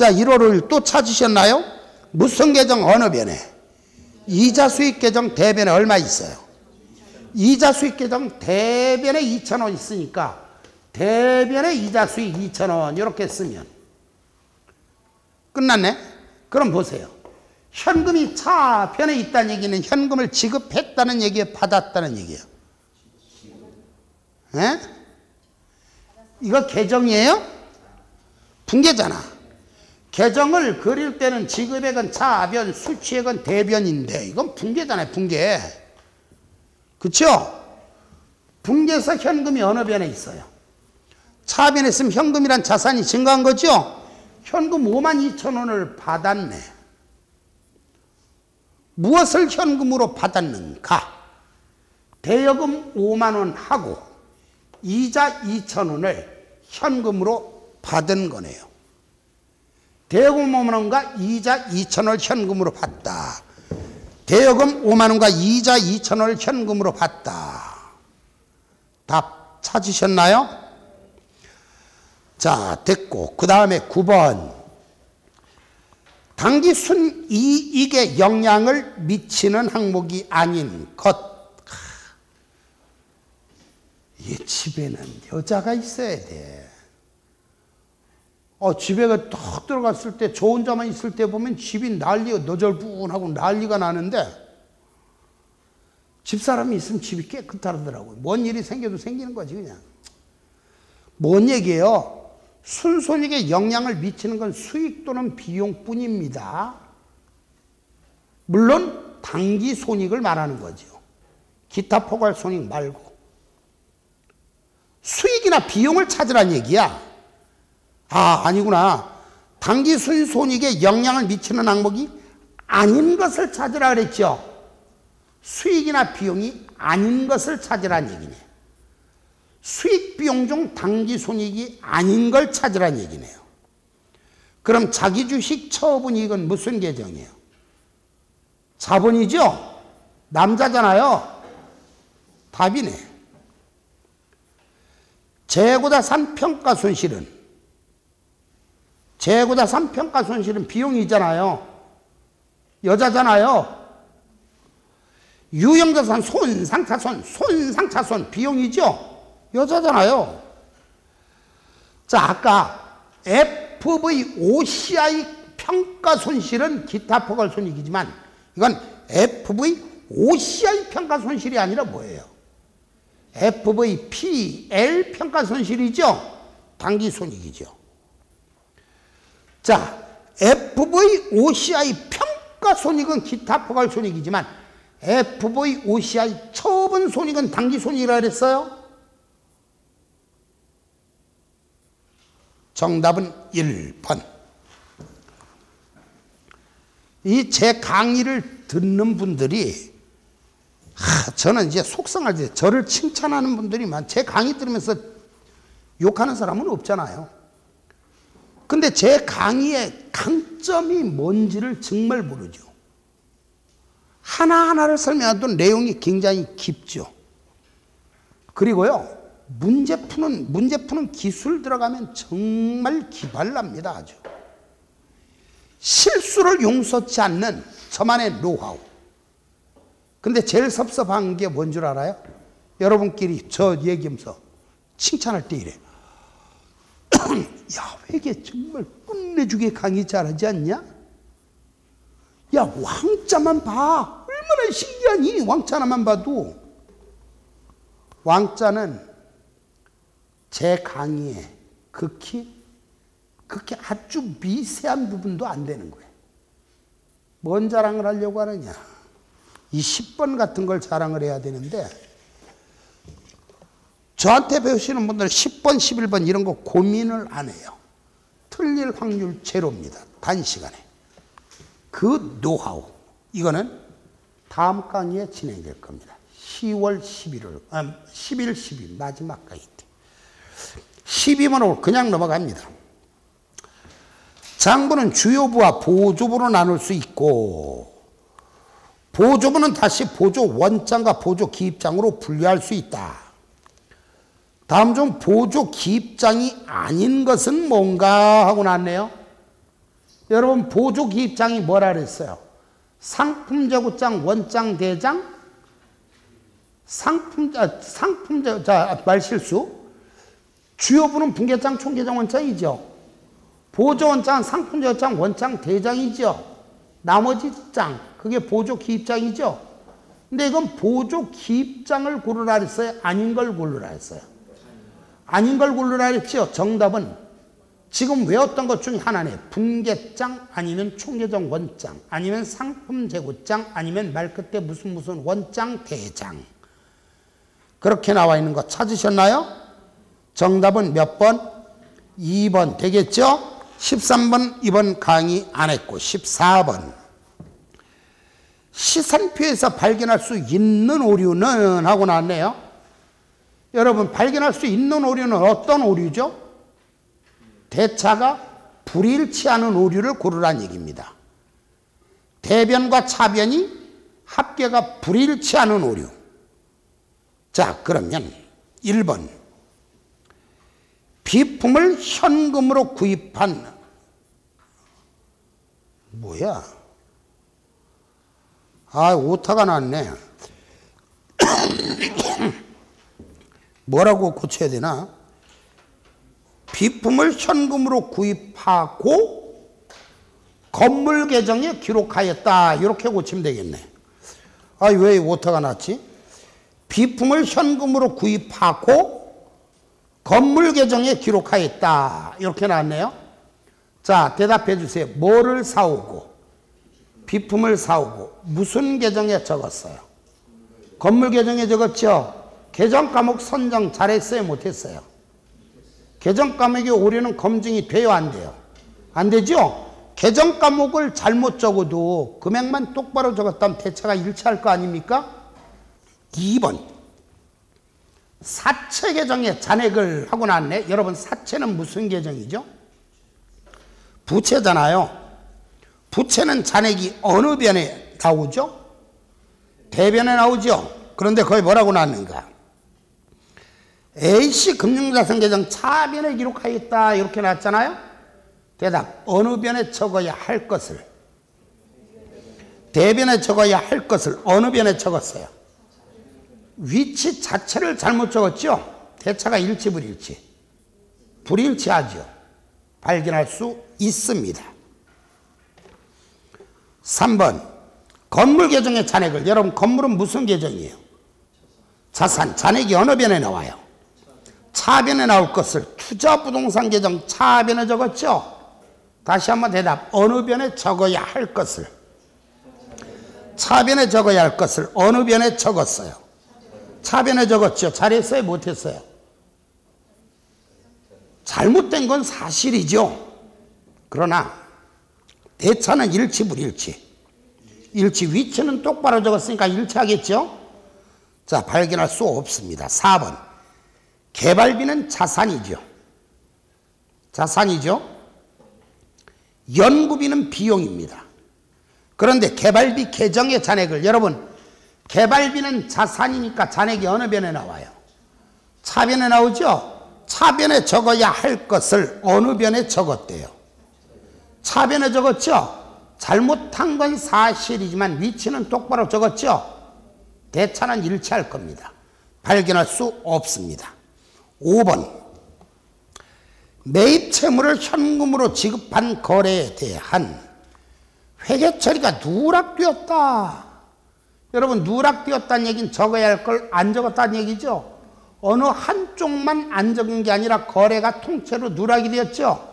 자 1월 5일 또 찾으셨나요? 무슨 계정 어느 변에? 이자 수익 계정 대변에 얼마 있어요? 이자 수익 계정 대변에 2천원 있으니까 대변에 이자 수익 2천원 이렇게 쓰면 끝났네? 그럼 보세요. 현금이 차편에 있다는 얘기는 현금을 지급했다는 얘기에 받았다는 얘기예요. 에? 이거 계정이에요? 분계잖아. 계정을 그릴 때는 지급액은 차변, 수취액은 대변인데 이건 분계잖아요. 분계. 그렇죠? 분계에서 현금이 어느 변에 있어요? 차변에 있으면 현금이란 자산이 증가한 거죠? 현금 5만 2천 원을 받았네. 무엇을 현금으로 받았는가? 대여금 5만 원 하고 이자 2천 원을 현금으로 받은 거네요. 대여금 5만 원과 이자 2천 원을 현금으로 받다. 대여금 5만 원과 이자 2천 원을 현금으로 받다. 답 찾으셨나요? 자, 됐고. 그 다음에 9번. 단기 순이익에 영향을 미치는 항목이 아닌 것. 이 집에는 여자가 있어야 돼. 어, 집에 딱 들어갔을 때, 저 혼자만 있을 때 보면 집이 난리가, 너절분하고 난리가 나는데, 집사람이 있으면 집이 깨끗하더라고요. 뭔 일이 생겨도 생기는 거지, 그냥. 뭔 얘기예요? 순손익에 영향을 미치는 건 수익 또는 비용뿐입니다. 물론, 단기 손익을 말하는 거죠. 기타 포괄 손익 말고. 수익이나 비용을 찾으란 얘기야. 아, 아니구나. 단기 순손익에 영향을 미치는 항목이 아닌 것을 찾으라 그랬죠. 수익이나 비용이 아닌 것을 찾으란 얘기네. 수익 비용 중 단기 손익이 아닌 걸 찾으란 얘기네요. 그럼 자기 주식 처분 이익은 무슨 계정이에요? 자본이죠? 남자잖아요. 답이네. 재고자산 평가 손실은 재고자산 평가 손실은 비용이잖아요. 여자잖아요. 유형자산 손상차손 손상차손 비용이죠. 여자잖아요. 자 아까 FVOCI 평가 손실은 기타 포괄 손익이지만 이건 FVOCI 평가 손실이 아니라 뭐예요? FVPL 평가 손실이죠. 단기 손익이죠. 자, FVOCI 평가 손익은 기타 포괄 손익이지만 FVOCI 처분 손익은 단기 손익이라 그랬어요. 정답은 1번. 이 제 강의를 듣는 분들이 하, 저는 이제 속상하지. 저를 칭찬하는 분들이 많. 제 강의 들으면서 욕하는 사람은 없잖아요. 근데 제 강의의 강점이 뭔지를 정말 모르죠. 하나하나를 설명해도 내용이 굉장히 깊죠. 그리고요, 문제 푸는, 문제 푸는 기술 들어가면 정말 기발납니다, 아주. 실수를 용서치 않는 저만의 노하우. 근데 제일 섭섭한 게 뭔 줄 알아요? 여러분끼리 저 얘기하면서 칭찬할 때 이래. 야, 회계 정말 끝내주게 강의 잘하지 않냐? 야, 왕자만 봐. 얼마나 신기하니? 왕자 하나만 봐도. 왕자는 제 강의에 극히, 극히 아주 미세한 부분도 안 되는 거예요. 뭔 자랑을 하려고 하느냐? 이 10번 같은 걸 자랑을 해야 되는데, 저한테 배우시는 분들 10번, 11번 이런 거 고민을 안 해요. 틀릴 확률 제로입니다. 단시간에. 그 노하우. 이거는 다음 강의에 진행될 겁니다. 10월 11월, 아, 11, 12 마지막 강의 때. 12번으로 그냥 넘어갑니다. 장부는 주요부와 보조부로 나눌 수 있고 보조부는 다시 보조 원장과 보조 기입장으로 분류할 수 있다. 다음 중 보조 기입장이 아닌 것은 뭔가 하고 났네요. 여러분 보조 기입장이 뭐라 그랬어요? 상품 재고장, 원장, 대장, 상품 아, 상품 재 자, 말 실수. 주요부는 분계장, 총계장, 원장이죠. 보조 원장, 상품 재고장, 원장, 대장이죠. 나머지 장, 그게 보조 기입장이죠. 근데 이건 보조 기입장을 고르라 했어요? 아닌 걸 고르라 했어요? 아닌 걸 고르라 했죠. 정답은 지금 외웠던 것 중에 하나네. 분계장 아니면 총계정 원장 아니면 상품 재고장 아니면 말 끝에 무슨 무슨 원장 대장. 그렇게 나와 있는 거 찾으셨나요? 정답은 몇 번? 2번 되겠죠? 13번 이번 강의 안 했고 14번 시산표에서 발견할 수 있는 오류는 하고 나왔네요. 여러분 발견할 수 있는 오류는 어떤 오류죠? 대차가 불일치하는 오류를 고르란 얘기입니다. 대변과 차변이 합계가 불일치하는 오류. 자, 그러면 1번. 비품을 현금으로 구입한, 뭐야? 아, 오타가 났네. 뭐라고 고쳐야 되나? 비품을 현금으로 구입하고 건물 계정에 기록하였다. 이렇게 고치면 되겠네. 아, 왜 오타가 났지? 비품을 현금으로 구입하고 건물 계정에 기록하였다. 이렇게 나왔네요. 자, 대답해 주세요. 뭐를 사오고, 비품을 사오고, 무슨 계정에 적었어요? 건물 계정에 적었죠? 계정 과목 선정 잘했어요? 못했어요? 계정 과목의 오류는 검증이 돼요? 안 돼요? 안 되죠? 계정 과목을 잘못 적어도 금액만 똑바로 적었다면 대체가 일치할 거 아닙니까? 2번. 사채 계정에 잔액을 하고 났네. 여러분, 사채는 무슨 계정이죠? 부채잖아요. 부채는 잔액이 어느 변에 나오죠? 대변에 나오죠. 그런데 거기 뭐라고 나왔는가? A씨 금융자산계정 차변에 기록하였다 이렇게 나왔잖아요. 대답 어느 변에 적어야 할 것을 대변에 적어야 할 것을 어느 변에 적었어요? 위치 자체를 잘못 적었죠? 대차가 일치 불일치 불일치하죠. 발견할 수 있습니다. 3번 건물 계정의 잔액을 여러분 건물은 무슨 계정이에요? 자산 잔액이 어느 변에 나와요? 차변에 나올 것을 투자 부동산 계정 차변에 적었죠? 다시 한번 대답 어느 변에 적어야 할 것을 차변에 적어야 할 것을 어느 변에 적었어요? 차변에 적었죠? 잘했어요? 못했어요? 잘못된 건 사실이죠. 그러나 대차는 일치 불일치. 일치 위치는 똑바로 적었으니까 일치하겠죠? 자, 발견할 수 없습니다. 4번. 개발비는 자산이죠. 자산이죠. 연구비는 비용입니다. 그런데 개발비 계정의 잔액을 여러분 개발비는 자산이니까 잔액이 어느 변에 나와요? 차변에 나오죠? 차변에 적어야 할 것을 어느 변에 적었대요? 차변에 적었죠? 잘못한 건 사실이지만 위치는 똑바로 적었죠? 대차는 일치할 겁니다. 발견할 수 없습니다. 5번. 매입 채무를 현금으로 지급한 거래에 대한 회계 처리가 누락되었다. 여러분, 누락되었다는 얘기는 적어야 할 걸 안 적었다는 얘기죠? 어느 한쪽만 안 적은 게 아니라 거래가 통째로 누락이 되었죠?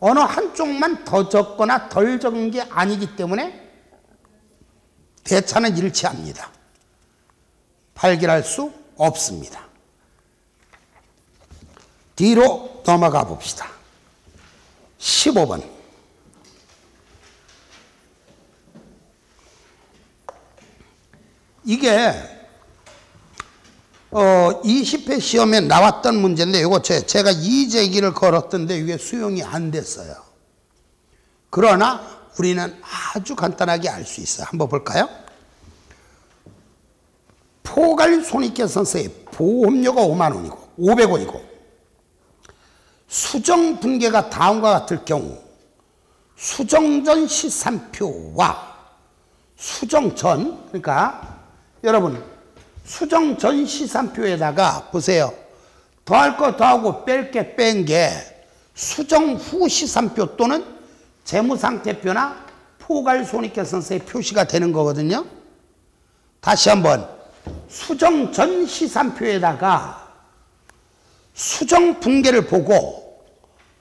어느 한쪽만 더 적거나 덜 적은 게 아니기 때문에 대차는 일치합니다. 발견할 수 없습니다. 뒤로 넘어가 봅시다. 15번. 이게 어 20회 시험에 나왔던 문제인데 이거 제가 이재기를 걸었던데 이게 수용이 안 됐어요. 그러나 우리는 아주 간단하게 알 수 있어요. 한번 볼까요? 포괄 손익계산서의 보험료가 5만 원이고 500원이고 수정 분계가 다음과 같을 경우 수정 전 시산표와 수정 전 그러니까 여러분 수정 전 시산표에다가 보세요. 더할 거 더하고 뺄 게 뺀 게 수정 후 시산표 또는 재무상태표나 포괄 손익계산서에 표시가 되는 거거든요. 다시 한번 수정 전 시산표에다가 수정 분계를 보고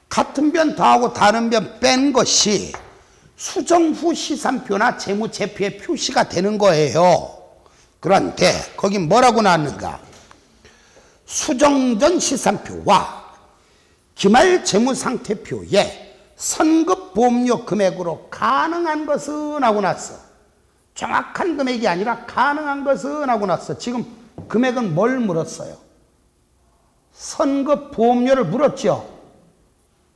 같은 변 더하고 다른 변 뺀 것이 수정 후 시산표나 재무제표에 표시가 되는 거예요. 그런데 거기 뭐라고 나왔는가? 수정전 시산표와 기말 재무상태표에 선급보험료 금액으로 가능한 것은 하고 났어. 정확한 금액이 아니라 가능한 것은 하고 났어. 지금 금액은 뭘 물었어요? 선급보험료를 물었죠.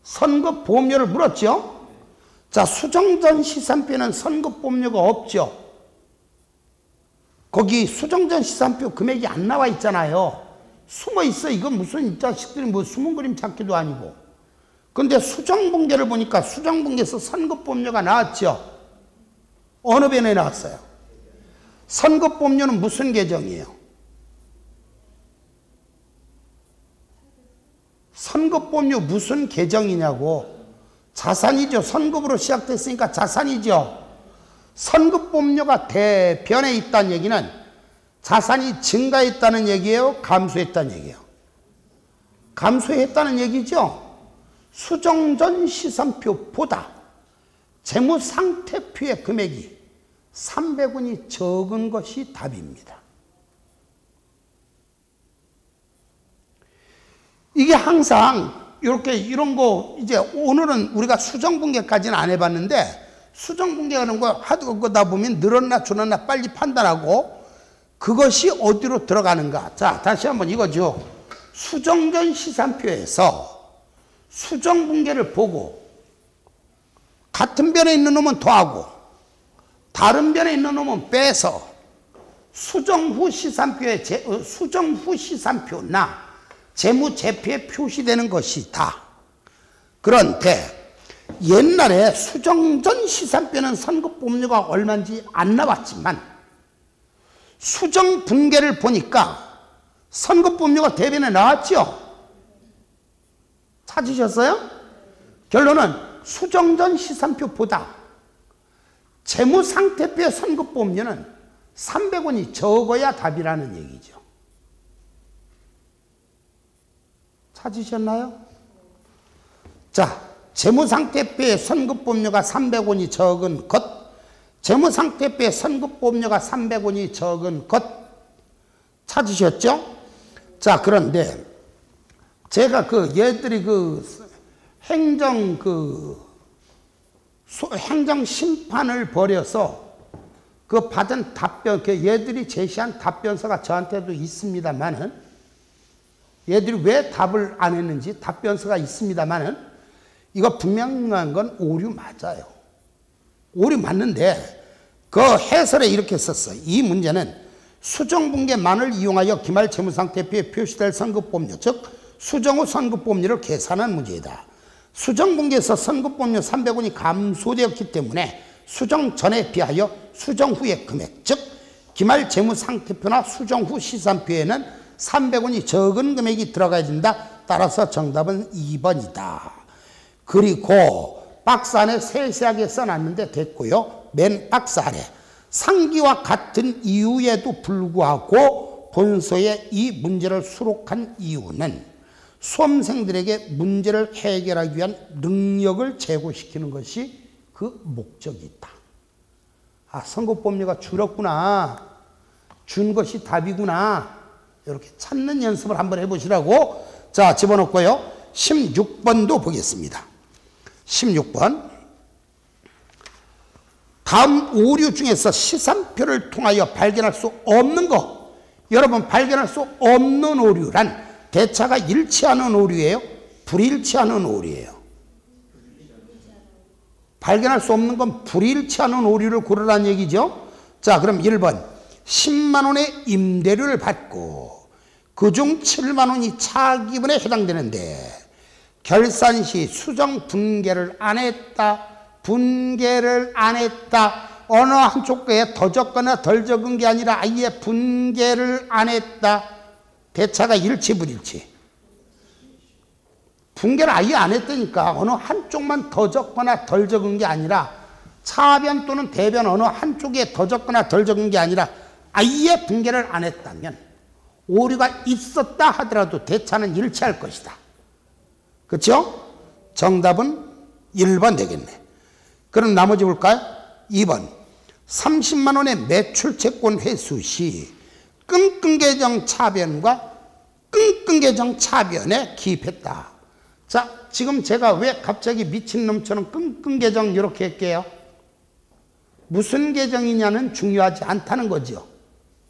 선급보험료를 물었죠. 자, 수정전 시산표는 선급보험료가 없죠. 거기 수정전 시산표 금액이 안 나와 있잖아요. 숨어 있어. 이건 무슨 이 자식들이 뭐 숨은 그림 찾기도 아니고. 근데 수정분계를 보니까 수정분계에서 선급보험료가 나왔죠. 어느 변에 나왔어요? 선급보험료는 무슨 계정이에요? 선급보험료 무슨 계정이냐고. 자산이죠. 선급으로 시작됐으니까 자산이죠. 선급보험료가 대변에 있다는 얘기는 자산이 증가했다는 얘기예요? 감소했다는 얘기예요? 감소했다는 얘기죠? 수정전 시선표보다 재무상태표의 금액이 300원이 적은 것이 답입니다. 이게 항상 이렇게 이런 거 이제 오늘은 우리가 수정 분계까지는 안 해봤는데 수정 분계하는 거 하도 그다 보면 늘었나 줄었나 빨리 판단하고 그것이 어디로 들어가는가. 자, 다시 한번 이거죠. 수정전 시산표에서 수정 분계를 보고 같은 변에 있는 놈은 더하고 다른 변에 있는 놈은 빼서 수정 후 시산표에 제, 어, 수정 후 시산표나 재무제표에 표시되는 것이다. 그런데 옛날에 수정 전 시산표는 선거법률가 얼마인지 안 나왔지만 수정 분계를 보니까 선거법률가 대변에 나왔죠. 찾으셨어요? 결론은 수정 전 시산표보다 재무상태표의 선거법률은 300원이 적어야 답이라는 얘기죠. 찾으셨나요? 자, 재무상태표의 선급보료가 300원이 적은 것, 재무상태표의 선급보료가 300원이 적은 것 찾으셨죠? 자, 그런데 제가 그 얘들이 그 행정 그 행정 심판을 벌여서 그 받은 답변, 그 얘들이 제시한 답변서가 저한테도 있습니다만은 얘들이 왜 답을 안 했는지 답변서가 있습니다만은 이거 분명한 건 오류 맞아요. 오류 맞는데 그 해설에 이렇게 썼어. 이 문제는 수정분계만을 이용하여 기말 재무상태표에 표시될 선급법률, 즉 수정 후 선급법률을 계산한 문제이다. 수정분계에서 선급법률 300원이 감소되었기 때문에 수정 전에 비하여 수정 후의 금액, 즉 기말 재무상태표나 수정 후 시산표에는 300원이 적은 금액이 들어가야 된다. 따라서 정답은 2번이다. 그리고 박스 안에 세세하게 써놨는데 됐고요. 맨 박스 아래 상기와 같은 이유에도 불구하고 본서에 이 문제를 수록한 이유는 수험생들에게 문제를 해결하기 위한 능력을 제고시키는 것이 그 목적이다. 아, 선거법률가 줄었구나. 준 것이 답이구나. 이렇게 찾는 연습을 한번 해보시라고 자 집어넣고요. 16번도 보겠습니다. 16번 다음 오류 중에서 시산표를 통하여 발견할 수 없는 거 여러분 발견할 수 없는 오류란 대차가 일치하는 오류예요? 불일치하는 오류예요? 발견할 수 없는 건 불일치하는 오류를 고르라는 얘기죠. 자 그럼 1번 10만 원의 임대료를 받고 그중 7만 원이 차기분에 해당되는데 결산 시 수정 분계를 안 했다. 분계를 안 했다. 어느 한쪽 거에 더 적거나 덜 적은 게 아니라 아예 분계를 안 했다. 대차가 일치 불일치. 분계를 아예 안 했다니까 어느 한쪽만 더 적거나 덜 적은 게 아니라 차변 또는 대변 어느 한쪽에 더 적거나 덜 적은 게 아니라 아예 분계를 안 했다면 오류가 있었다 하더라도 대차는 일치할 것이다. 그렇죠? 정답은 1번 되겠네. 그럼 나머지 볼까요? 2번. 30만 원의 매출 채권 회수 시 끙끙 계정 차변과 끙끙 계정 차변에 기입했다. 자, 지금 제가 왜 갑자기 미친놈처럼 끙끙 계정 이렇게 할게요? 무슨 계정이냐는 중요하지 않다는 거죠.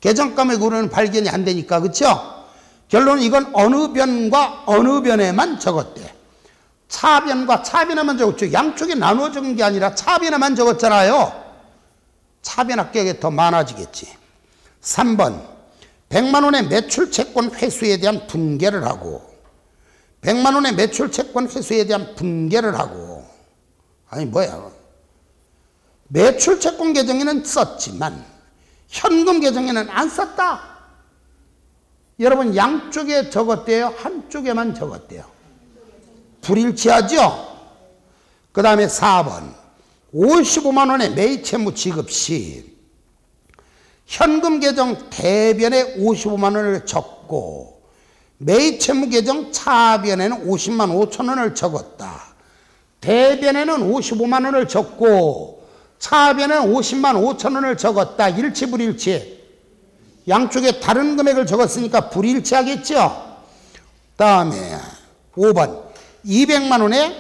개정감의 구로는 발견이 안 되니까 그렇죠? 결론은 이건 어느 변과 어느 변에만 적었대. 차변과 차변에만 적었죠. 양쪽에 나누어 적은 게 아니라 차변에만 적었잖아요. 차변 합격이 더 많아지겠지. 3번 100만 원의 매출 채권 회수에 대한 분개를 하고 100만 원의 매출 채권 회수에 대한 분개를 하고 아니 뭐야 매출 채권 계정에는 썼지만 현금 계정에는 안 썼다. 여러분 양쪽에 적었대요? 한쪽에만 적었대요? 불일치하죠? 그 다음에 4번 55만 원의 매입채무 지급 시 현금 계정 대변에 55만 원을 적고 매입채무 계정 차변에는 50만 5천 원을 적었다. 대변에는 55만 원을 적고 차변은 50만 5천 원을 적었다. 일치 불일치. 양쪽에 다른 금액을 적었으니까 불일치하겠죠. 다음에 5번 200만 원의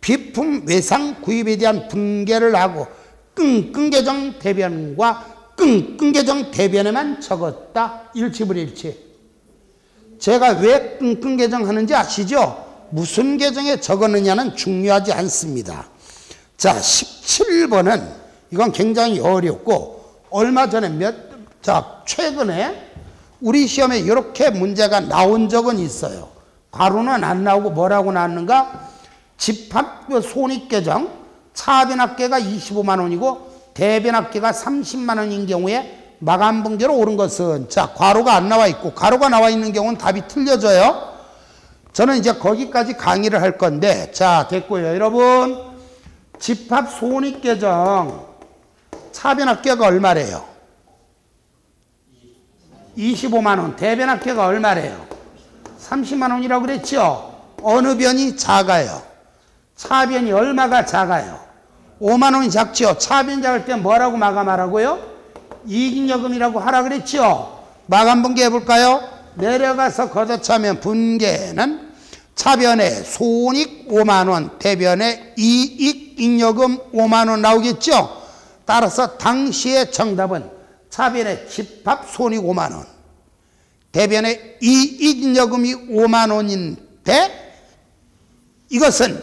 비품 외상 구입에 대한 분개를 하고 끙끙 계정 대변과 끙끙 계정 대변에만 적었다. 일치 불일치. 제가 왜 끙끙 계정 하는지 아시죠? 무슨 계정에 적었느냐는 중요하지 않습니다. 자, 17번은 이건 굉장히 어렵고 얼마 전에 몇, 자, 최근에 우리 시험에 이렇게 문제가 나온 적은 있어요. 가로는 안 나오고 뭐라고 나왔는가? 집합 손익계정 차변합계가 25만 원이고 대변합계가 30만 원인 경우에 마감분계로 오른 것은 자, 괄호가 안 나와 있고 가로가 나와 있는 경우는 답이 틀려져요. 저는 이제 거기까지 강의를 할 건데 자, 됐고요. 여러분 집합 손익계정 차변 합계가 얼마래요? 25만 원. 대변 합계가 얼마래요? 30만 원이라고 그랬죠? 어느 변이 작아요? 차변이 얼마가 작아요? 5만 원이 작죠? 차변 작을 때 뭐라고 마감하라고요? 이익여금이라고 하라 그랬죠? 마감 분계 해볼까요? 내려가서 걷어차면 분계는 차변에 손익 5만 원, 대변에 이익 잉여금 5만 원 나오겠죠? 따라서 당시의 정답은 차변의 집합 손익 5만 원, 대변의 이익여금이 5만 원인데 이것은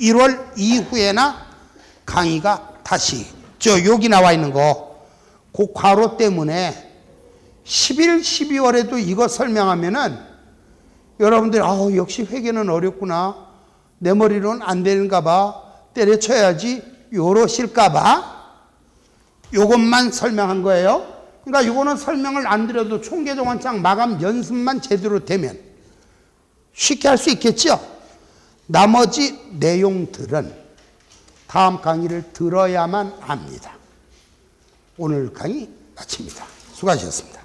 1월 이후에나 강의가 다시 저 여기 나와 있는 거그 과로 때문에 11, 12월에도 이거 설명하면은 여러분들이 아우 역시 회계는 어렵구나. 내 머리로는 안 되는가 봐. 때려쳐야지 요러실까 봐 요것만 설명한 거예요. 그러니까 이거는 설명을 안 드려도 총계정원장 마감 연습만 제대로 되면 쉽게 할 수 있겠죠? 나머지 내용들은 다음 강의를 들어야만 합니다. 오늘 강의 마칩니다. 수고하셨습니다.